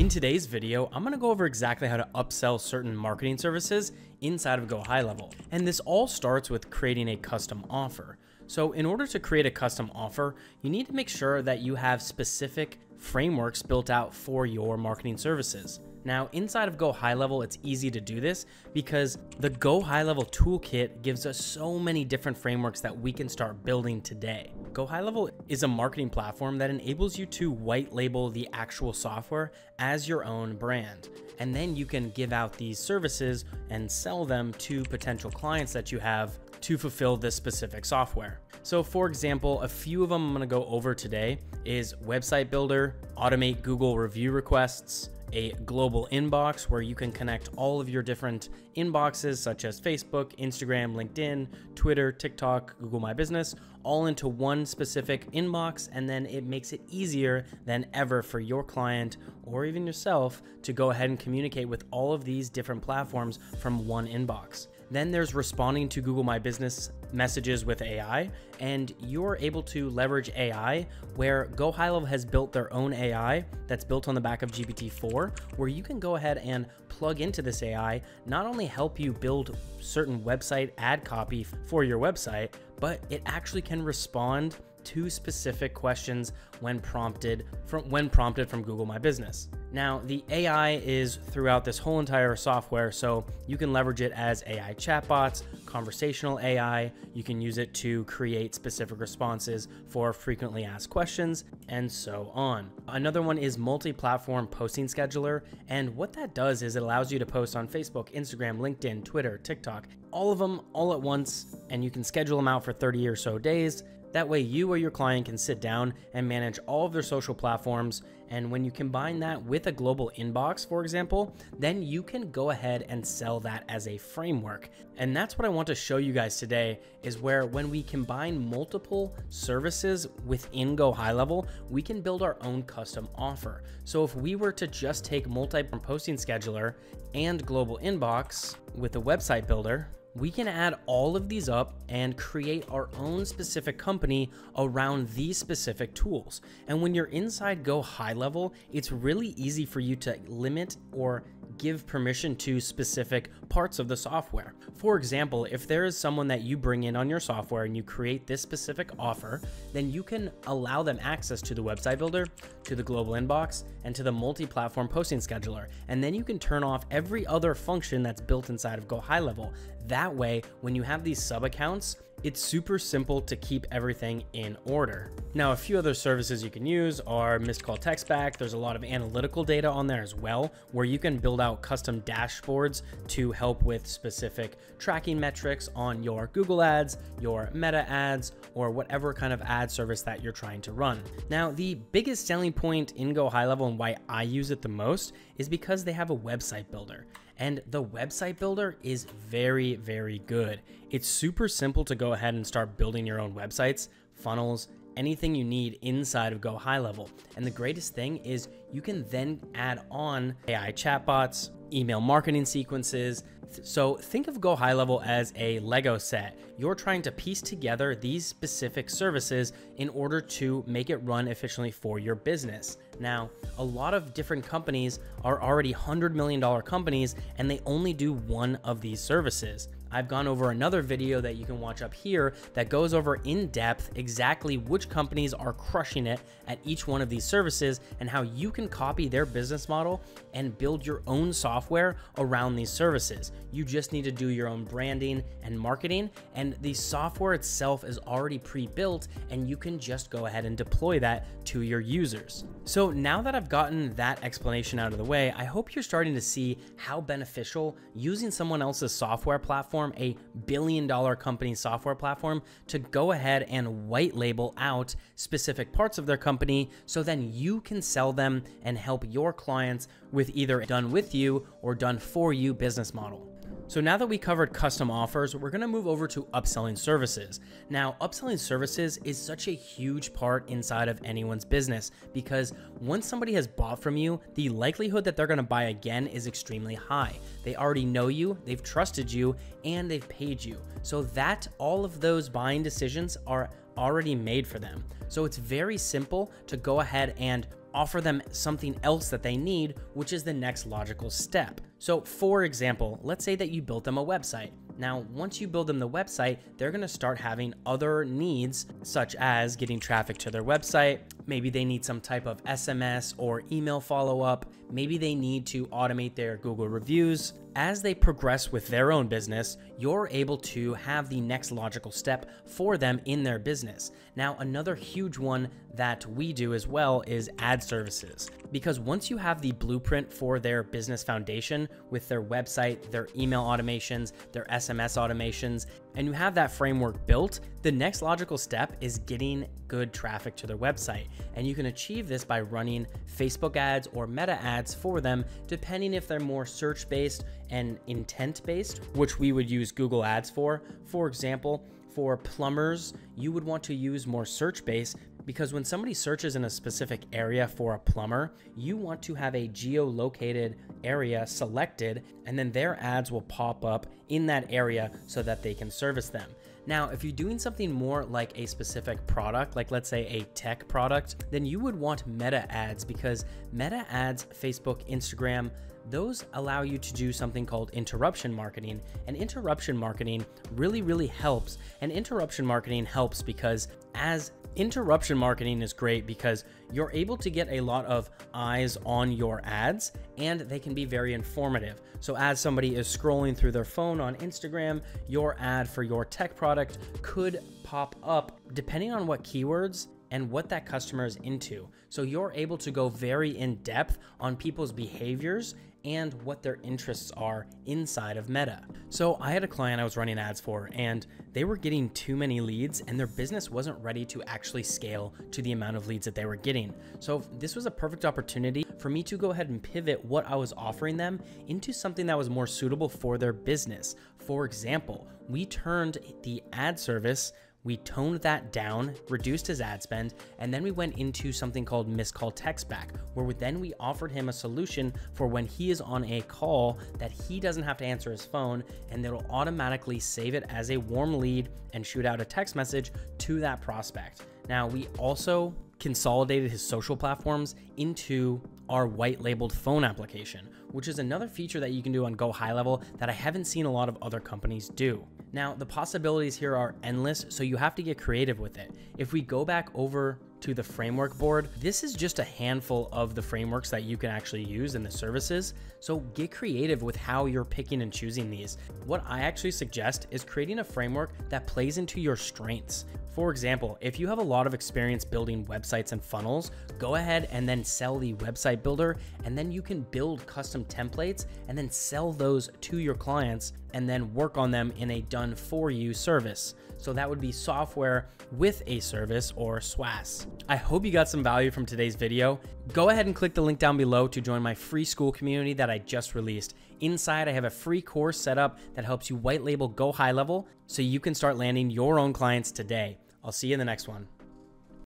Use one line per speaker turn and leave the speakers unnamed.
In today's video, I'm gonna go over exactly how to upsell certain marketing services inside of Go High Level. And this all starts with creating a custom offer. So in order to create a custom offer, you need to make sure that you have specific frameworks built out for your marketing services. Now, inside of Go High Level, it's easy to do this because the Go High Level toolkit gives us so many different frameworks that we can start building today. Go High Level is a marketing platform that enables you to white label the actual software as your own brand. And then you can give out these services and sell them to potential clients that you have to fulfill this specific software. So for example, a few of them I'm gonna go over today is website builder, automate Google review requests, a global inbox where you can connect all of your different inboxes such as Facebook, Instagram, LinkedIn, Twitter, TikTok, Google My Business, all into one specific inbox. And then it makes it easier than ever for your client or even yourself to go ahead and communicate with all of these different platforms from one inbox. Then there's responding to Google My Business messages with AI, and you're able to leverage AI where Go High Level has built their own AI that's built on the back of GPT-4, where you can go ahead and plug into this AI, not only help you build certain website ad copy for your website, but it actually can respond to specific questions when prompted from when prompted from Google My Business. Now, the AI is throughout this whole entire software, so you can leverage it as AI chatbots, conversational AI, you can use it to create specific responses for frequently asked questions, and so on. Another one is multi-platform posting scheduler, and what that does is it allows you to post on Facebook, Instagram, LinkedIn, Twitter, TikTok, all of them all at once, and you can schedule them out for 30 or so days. That way, you or your client can sit down and manage all of their social platforms. And when you combine that with a global inbox, for example, then you can go ahead and sell that as a framework. And that's what I want to show you guys today is where when we combine multiple services within Go High Level, we can build our own custom offer. So if we were to just take multi posting scheduler and global inbox with a website builder, we can add all of these up and create our own specific company around these specific tools. And when you're inside Go High Level, it's really easy for you to limit or give permission to specific parts of the software. For example, if there is someone that you bring in on your software and you create this specific offer, then you can allow them access to the website builder, to the global inbox, and to the multi-platform posting scheduler. And then you can turn off every other function that's built inside of Go High Level. That way, when you have these sub accounts, it's super simple to keep everything in order. Now, a few other services you can use are Missed Call Text Back. There's a lot of analytical data on there as well, where you can build out custom dashboards to help with specific tracking metrics on your Google ads, your Meta ads, or whatever kind of ad service that you're trying to run. Now, the biggest selling point in Go High Level and why I use it the most is because they have a website builder. And the website builder is very, very good. It's super simple to go ahead and start building your own websites, funnels, anything you need inside of Go High Level. And the greatest thing is you can then add on AI chatbots, email marketing sequences. So think of Go High Level as a Lego set. You're trying to piece together these specific services in order to make it run efficiently for your business. Now, a lot of different companies are already $100 million companies and they only do one of these services. I've gone over another video that you can watch up here that goes over in depth exactly which companies are crushing it at each one of these services and how you can copy their business model and build your own software around these services. You just need to do your own branding and marketing, and the software itself is already pre built, and you can just go ahead and deploy that to your users. So, now that I've gotten that explanation out of the way, I hope you're starting to see how beneficial using someone else's software platform a billion dollar company software platform, to go ahead and white label out specific parts of their company so then you can sell them and help your clients with either done with you or done for you business model. So now that we covered custom offers, we're gonna move over to upselling services. Now, upselling services is such a huge part inside of anyone's business because once somebody has bought from you, the likelihood that they're gonna buy again is extremely high. They already know you, they've trusted you, and they've paid you. So that all of those buying decisions are already made for them. So it's very simple to go ahead and offer them something else that they need, which is the next logical step. So, for example, let's say that you built them a website. Now, once you build them the website, they're gonna start having other needs, such as getting traffic to their website. Maybe they need some type of SMS or email follow up. Maybe they need to automate their Google reviews. As they progress with their own business, you're able to have the next logical step for them in their business. Now, another huge one that we do as well is ad services. Because once you have the blueprint for their business foundation with their website, their email automations, their SMS automations, and you have that framework built, the next logical step is getting good traffic to their website. And you can achieve this by running Facebook ads or meta ads for them, depending if they're more search based and intent based, which we would use Google Ads for. For example, for plumbers, you would want to use more search based because when somebody searches in a specific area for a plumber, you want to have a geolocated area selected, and then their ads will pop up in that area so that they can service them. Now, if you're doing something more like a specific product, like let's say a tech product, then you would want meta ads because meta ads, Facebook, Instagram, those allow you to do something called interruption marketing. And interruption marketing really, really helps. And interruption marketing helps because as interruption marketing is great because you're able to get a lot of eyes on your ads and they can be very informative. So, as somebody is scrolling through their phone on Instagram, your ad for your tech product could pop up depending on what keywords and what that customer is into. So, you're able to go very in depth on people's behaviors and what their interests are inside of Meta. So I had a client I was running ads for, and they were getting too many leads, and their business wasn't ready to actually scale to the amount of leads that they were getting. So this was a perfect opportunity for me to go ahead and pivot what I was offering them into something that was more suitable for their business. For example, we turned the ad service we toned that down, reduced his ad spend, and then we went into something called missed call text back, where then we offered him a solution for when he is on a call that he doesn't have to answer his phone, and it'll automatically save it as a warm lead and shoot out a text message to that prospect. Now, we also consolidated his social platforms into our white labeled phone application, which is another feature that you can do on Go High Level that I haven't seen a lot of other companies do. Now, the possibilities here are endless, so you have to get creative with it. If we go back over to the framework board, this is just a handful of the frameworks that you can actually use in the services. So get creative with how you're picking and choosing these. What I actually suggest is creating a framework that plays into your strengths. For example, if you have a lot of experience building websites and funnels, go ahead and then sell the website builder, and then you can build custom templates and then sell those to your clients and then work on them in a done for you service. So that would be software with a service or SWAS. I hope you got some value from today's video. Go ahead and click the link down below to join my free Skool community that I just released. Inside, I have a free course set up that helps you white label Go High Level so you can start landing your own clients today. I'll see you in the next one.